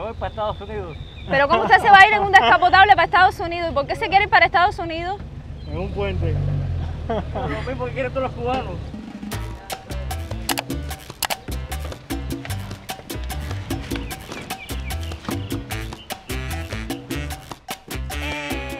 Me voy para Estados Unidos. Pero ¿cómo usted se va a ir en un descapotable para Estados Unidos? ¿Y por qué se quiere ir para Estados Unidos? En un puente. Lo mismo que quieren todos los cubanos.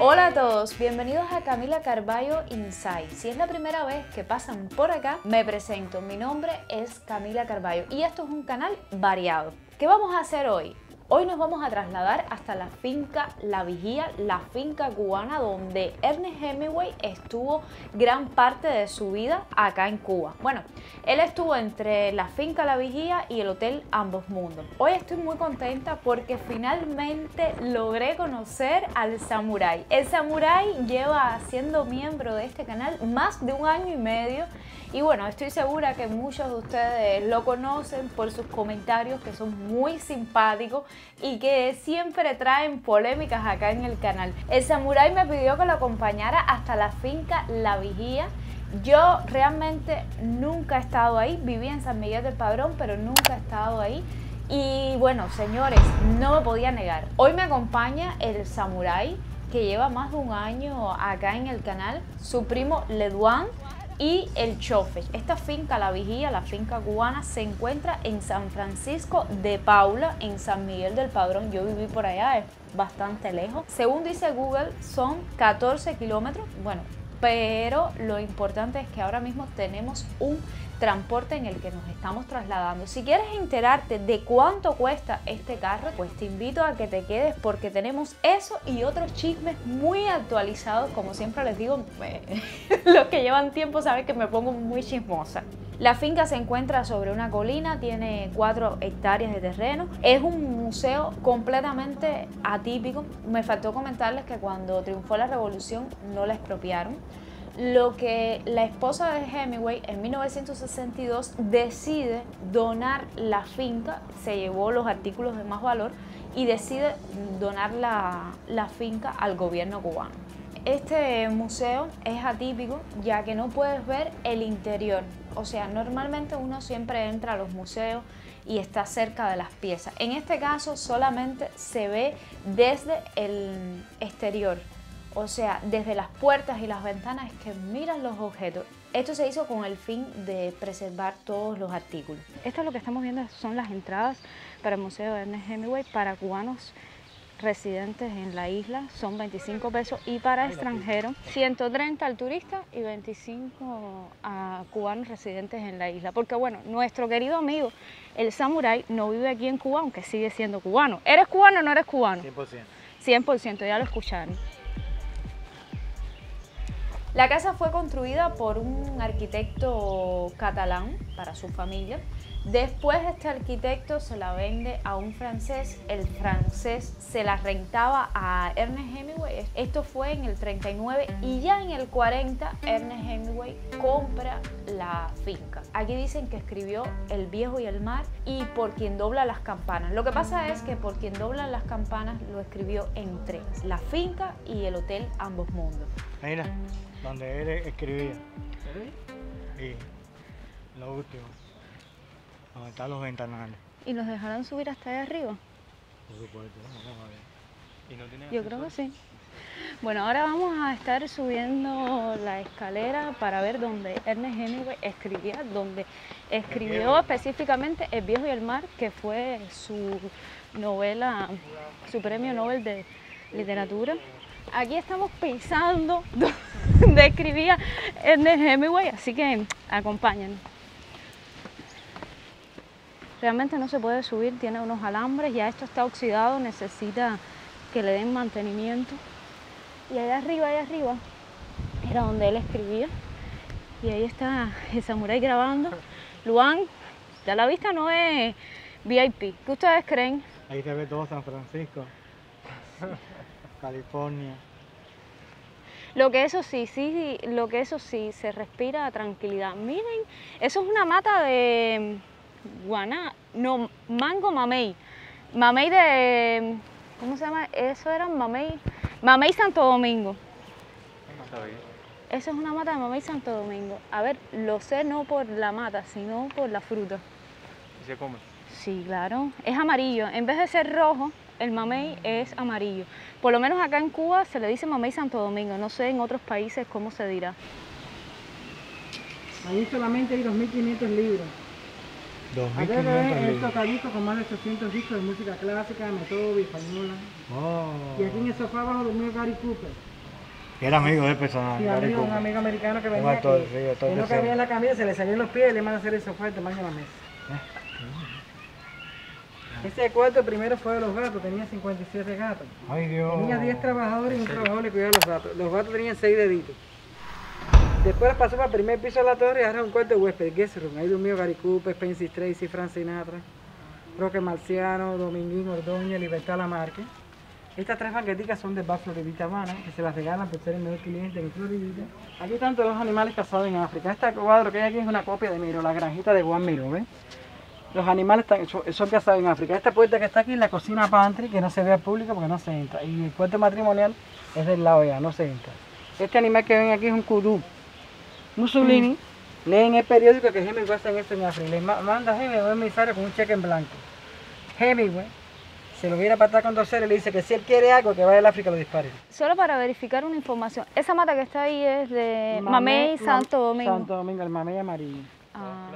Hola a todos, bienvenidos a Camila Carballo Inside. Si es la primera vez que pasan por acá, me presento. Mi nombre es Camila Carballo y esto es un canal variado. ¿Qué vamos a hacer hoy? Hoy nos vamos a trasladar hasta la finca La Vigía, la finca cubana donde Ernest Hemingway estuvo gran parte de su vida acá en Cuba. Bueno, él estuvo entre la finca La Vigía y el hotel Ambos Mundos. Hoy estoy muy contenta porque finalmente logré conocer al samurái. El samurái lleva siendo miembro de este canal más de un año y medio y bueno, estoy segura que muchos de ustedes lo conocen por sus comentarios que son muy simpáticos y que siempre traen polémicas acá en el canal. El samurái me pidió que lo acompañara hasta la finca La Vigía. Yo realmente nunca he estado ahí, viví en San Miguel del Padrón, pero nunca he estado ahí. Y bueno, señores, no me podía negar. Hoy me acompaña el samurái que lleva más de un año acá en el canal, su primo Leduan y el Chofe. Esta finca, La Vigía, la finca cubana, se encuentra en San Francisco de Paula, en San Miguel del Padrón. Yo viví por allá, es bastante lejos. Según dice Google, son 14 kilómetros. Bueno, pero lo importante es que ahora mismo tenemos un transporte en el que nos estamos trasladando. Si quieres enterarte de cuánto cuesta este carro, pues te invito a que te quedes porque tenemos eso y otros chismes muy actualizados. Como siempre les digo, los que llevan tiempo saben que me pongo muy chismosa. La finca se encuentra sobre una colina, tiene 4 hectáreas de terreno. Es un museo completamente atípico. Me faltó comentarles que cuando triunfó la revolución no la expropiaron lo que la esposa de Hemingway en 1962 decide donar la finca, se llevó los artículos de más valor y decide donar la, la finca al gobierno cubano. Este museo es atípico ya que no puedes ver el interior, o sea, normalmente uno siempre entra a los museos y está cerca de las piezas. En este caso solamente se ve desde el exterior, o sea, desde las puertas y las ventanas que miran los objetos. Esto se hizo con el fin de preservar todos los artículos. Esto es lo que estamos viendo son las entradas para el Museo de Ernest Hemingway para cubanos residentes en la isla son 25 pesos y para extranjeros 130 al turista y 25 a cubanos residentes en la isla. Porque bueno, nuestro querido amigo el samurái no vive aquí en Cuba, aunque sigue siendo cubano. ¿Eres cubano o no eres cubano? 100%. 100%, ya lo escucharon. La casa fue construida por un arquitecto catalán para su familia. Después este arquitecto se la vende a un francés, el francés se la rentaba a Ernest Hemingway. Esto fue en el 39 y ya en el 40 Ernest Hemingway compra la finca. Aquí dicen que escribió El viejo y el mar y Por quien dobla las campanas. Lo que pasa es que Por quien dobla las campanas lo escribió en tres, la finca y el hotel Ambos Mundos. Mira donde él escribía. Y lo último, donde están los ventanales. ¿Y nos dejarán subir hasta allá arriba? Por supuesto, vamos a ver. ¿Y no tiene Yo creo que sí. Bueno, ahora vamos a estar subiendo la escalera para ver dónde Ernest Hemingway escribía, donde escribió específicamente El viejo y el mar, que fue su novela, su premio Nobel de literatura. Aquí estamos pensando donde escribía Ernest Hemingway, así que acompáñenme. Realmente no se puede subir, tiene unos alambres, ya esto está oxidado, necesita que le den mantenimiento. Y allá arriba, allá arriba, era donde él escribía. Y ahí está el samurái grabando. Luan, ya la vista no es VIP. ¿Qué ustedes creen? Ahí se ve todo San Francisco. California. Lo que eso sí, sí, lo que eso sí, se respira tranquilidad. Miren, eso es una mata de guaná, no, mango mamey. Mamey de, ¿cómo se llama? Eso era mamey, mamey Santo Domingo. Eso es una mata de mamey Santo Domingo. A ver, lo sé no por la mata, sino por la fruta. ¿Y se come? Sí, claro. Es amarillo. En vez de ser rojo, el mamey es amarillo. Por lo menos acá en Cuba se le dice mamey Santo Domingo. No sé en otros países cómo se dirá. Ahí solamente hay 2.500 libros. Acá 2.500 ven el libros. tocadiscos con más de 800 discos de música clásica, Beethoven, española. Oh. Y aquí en el sofá abajo durmió Gary Cooper. Y era amigo del personaje. Y Gary amigo, un amigo americano que Un venía actor, sí, actor que no de cabía en la camisa, se le salían los pies y le mandan a hacer el sofá del tamaño de la mesa. Ese cuarto primero fue de los gatos, tenía 57 gatos. Ay, Dios. Tenía 10 trabajadores y un trabajador le cuidaba los gatos. Los gatos tenían 6 deditos. Después pasó el primer piso de la torre y ahora un cuarto de huésped, guest room. Ahí durmió Gary Cooper, Spencer Tracy, Frank Sinatra, Roque Marciano, Dominguín Ordóñez, Libertad Lamarque. Estas tres banqueticas son de Bar Floridita Habana, que se las regalan por ser el mejor cliente en Floridita. Aquí están todos los animales cazados en África. Este cuadro que hay aquí es una copia de Miro, la granjita de Juan Miro, ¿ves? Los animales están- son, cazados en África. Esta puerta que está aquí es la cocina pantry, que no se ve al público porque no se entra. Y el cuarto matrimonial es del lado allá, no se entra. Este animal que ven aquí es un kudú. Mussolini lee en el periódico que Hemingway hace esto en África. Le ma- manda a Hemingway un emisario con un cheque en blanco. Hemingway se lo viene a patar con dos ceros y le dice que si él quiere algo, que vaya al África y lo dispare. Solo para verificar una información. Esa mata que está ahí es de mamey Mamey- Santo Domingo. Santo Domingo, el mamey amarillo. Ah,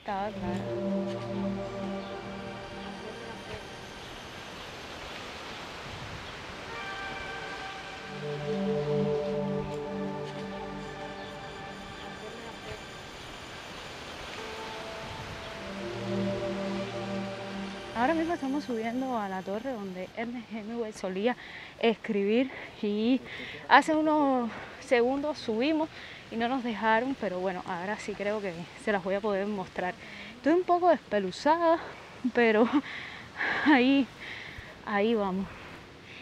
estaba claro. Ahora mismo estamos subiendo a la torre donde Ernest Hemingway solía escribir y hace unos segundos subimos y no nos dejaron, pero bueno, ahora sí creo que se las voy a poder mostrar. Estoy un poco despeluzada, pero ahí, ahí vamos.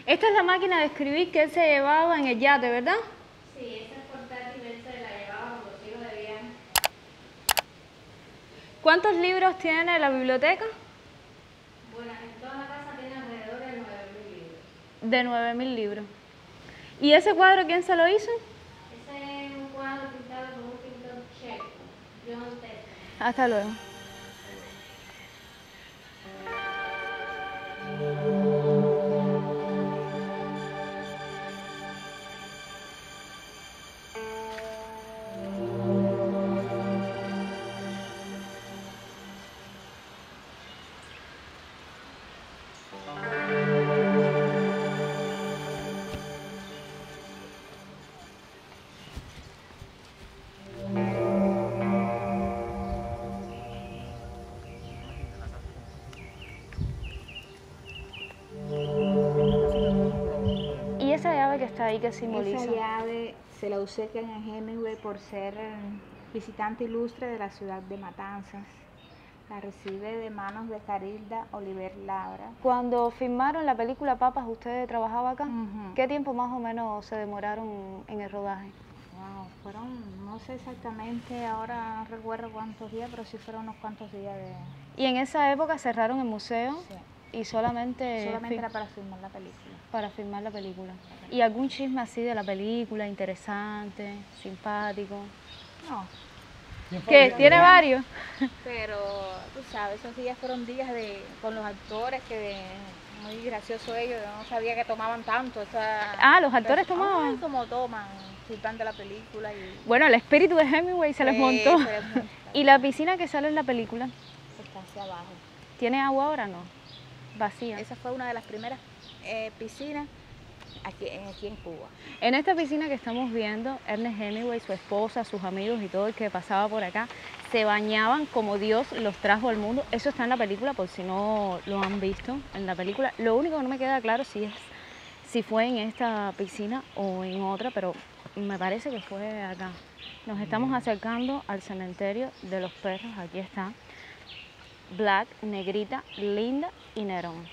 Esta es la máquina de escribir que él se llevaba en el yate, ¿verdad? Sí, esa es portátil, él se la llevaba los hijos de viaje. ¿Cuántos libros tiene la biblioteca? Bueno, en toda la casa tiene alrededor de 9.000 libros. De 9.000 libros. ¿Y ese cuadro quién se lo hizo? Ese es un cuadro pintado por un pintor checo, John. Hasta luego. Ahí que simboliza? Esa llave se la usé en Hemingway por ser eh, visitante ilustre de la ciudad de Matanzas. La recibe de manos de Carilda Oliver Labra. Cuando filmaron la película Papas, ¿usted trabajaba acá? ¿Qué tiempo más o menos se demoraron en el rodaje? Wow, fueron, no sé exactamente, ahora no recuerdo cuántos días, pero sí fueron unos cuantos días de... Y en esa época cerraron el museo Sí, y solamente, solamente era para filmar la película. para filmar la película. ¿Y algún chisme así de la película, interesante, simpático? No, ¿Qué? ¿Tiene varios? pero tú sabes, esos días fueron días de con los actores que muy gracioso ellos, yo no sabía que tomaban tanto. esa- Ah, ¿los actores Ay, tomaban? como toman, filmando la película y... Bueno, el espíritu de Hemingway se les Sí, montó. se les montó. ¿Y la piscina que sale en la película? Está hacia abajo. ¿Tiene agua ahora no? Vacía. Esa fue una de las primeras eh, piscinas aquí, en- aquí en Cuba. En esta piscina que estamos viendo, Ernest Hemingway, su esposa, sus amigos y todo el que pasaba por acá, se bañaban como Dios los trajo al mundo. Eso está en la película, por si no lo han visto en la película. Lo único que no me queda claro si es si fue en esta piscina o en otra, pero me parece que fue acá. Nos estamos acercando al cementerio de los perros. Aquí está. Black, Negrita, Linda y Nerón.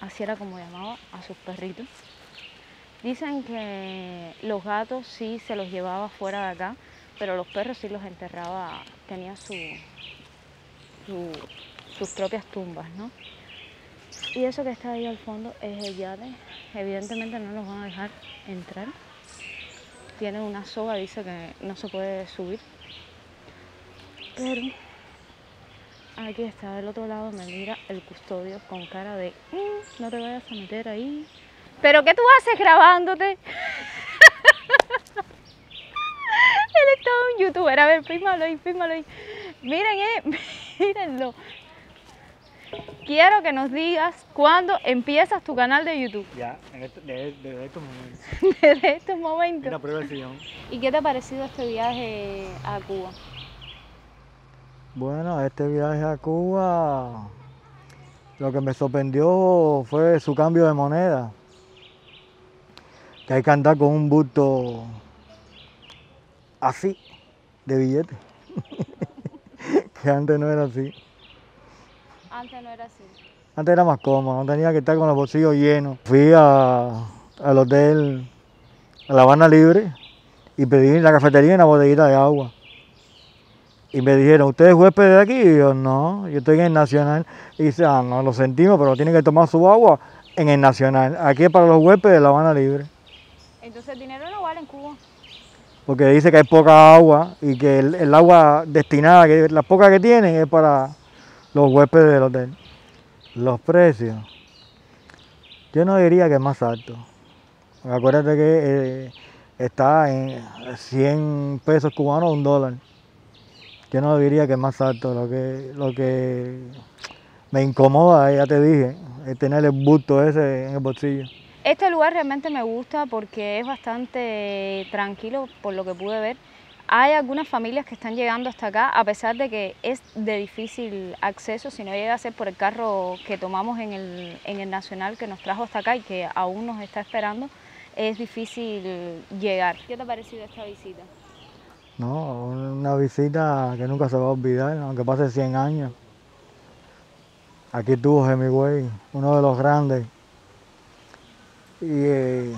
Así era como llamaba a sus perritos. Dicen que los gatos sí se los llevaba fuera de acá, pero los perros sí los enterraba, tenía su, su- sus propias tumbas, ¿no? Y eso que está ahí al fondo es el yate. Evidentemente no nos van a dejar entrar. Tiene una soga, dice que no se puede subir. Pero aquí está, del otro lado me mira el custodio con cara de, "Mm, no te vayas a meter ahí. ¿Pero qué tú haces grabándote? Él es todo un youtuber. A ver, fírmalo ahí, fírmalo ahí. Miren, eh, mírenlo. Quiero que nos digas cuándo empiezas tu canal de YouTube. Ya, en este, estos momentos. Desde estos momentos. Mira, prueba el sillón. ¿Y qué te ha parecido este viaje a Cuba? Bueno, este viaje a Cuba, lo que me sorprendió fue su cambio de moneda. Que hay que andar con un bulto así, de billete. que antes no era así. Antes no era así. Antes era más cómodo, no tenía que estar con los bolsillos llenos. Fui a- al hotel a La Habana Libre y pedí en la cafetería una botellita de agua. Y me dijeron, ¿usted es huésped de aquí? Y yo, no, yo estoy en el Nacional. Y dice, ah, no, lo sentimos, pero tiene que tomar su agua en el Nacional. Aquí es para los huéspedes de La Habana Libre. Entonces el dinero no vale en Cuba. Porque dice que hay poca agua y que el, el agua destinada, que la poca que tienen es para los huéspedes del hotel. Los precios, yo no diría que es más alto. Acuérdate que eh, está en 100 pesos cubanos, un dólar. Yo no diría que es más alto. Lo que, lo que me incomoda, ya te dije, es tener el bulto ese en el bolsillo. Este lugar realmente me gusta porque es bastante tranquilo por lo que pude ver. Hay algunas familias que están llegando hasta acá a pesar de que es de difícil acceso, si no llega a ser por el carro que tomamos en el, en el Nacional que nos trajo hasta acá y que aún nos está esperando, es difícil llegar. ¿Qué te ha parecido esta visita? No, una visita que nunca se va a olvidar, aunque pase 100 años. Aquí estuvo Hemingway, uno de los grandes. Y, eh,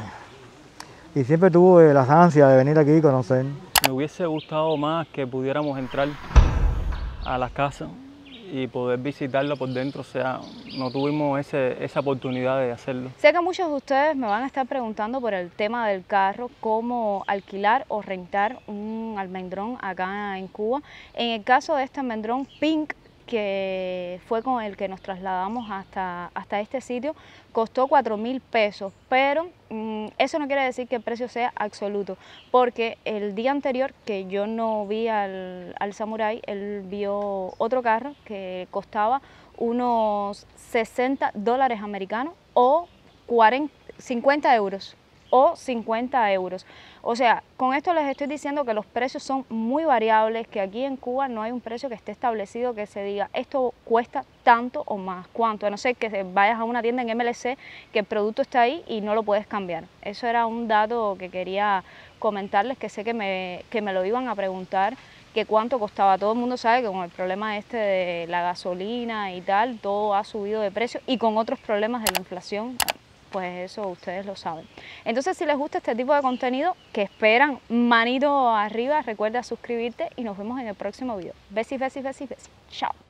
y siempre tuve las ansias de venir aquí y conocer. Me hubiese gustado más que pudiéramos entrar a las casas y poder visitarlo por dentro, o sea, no tuvimos ese- esa oportunidad de hacerlo. Sé que muchos de ustedes me van a estar preguntando por el tema del carro, cómo alquilar o rentar un almendrón acá en Cuba. En el caso de este almendrón Pink, que fue con el que nos trasladamos hasta, hasta este sitio, costó 4 mil pesos, pero mm, eso no quiere decir que el precio sea absoluto, porque el día anterior que yo no vi al, al Samurai, él vio otro carro que costaba unos 60 dólares americanos o 40, 50 euros o 50 euros. O sea, con esto les estoy diciendo que los precios son muy variables, que aquí en Cuba no hay un precio que esté establecido que se diga esto cuesta tanto o más, cuánto, a no ser que vayas a una tienda en MLC que el producto está ahí y no lo puedes cambiar. Eso era un dato que quería comentarles, que sé que me, que me lo iban a preguntar que cuánto costaba. Todo el mundo sabe que con el problema este de la gasolina y tal, todo ha subido de precio y con otros problemas de la inflación, pues eso ustedes lo saben. Entonces, si les gusta este tipo de contenido, que esperan manito arriba, recuerda suscribirte y nos vemos en el próximo video. Besis, besis, besis, besis. Chao.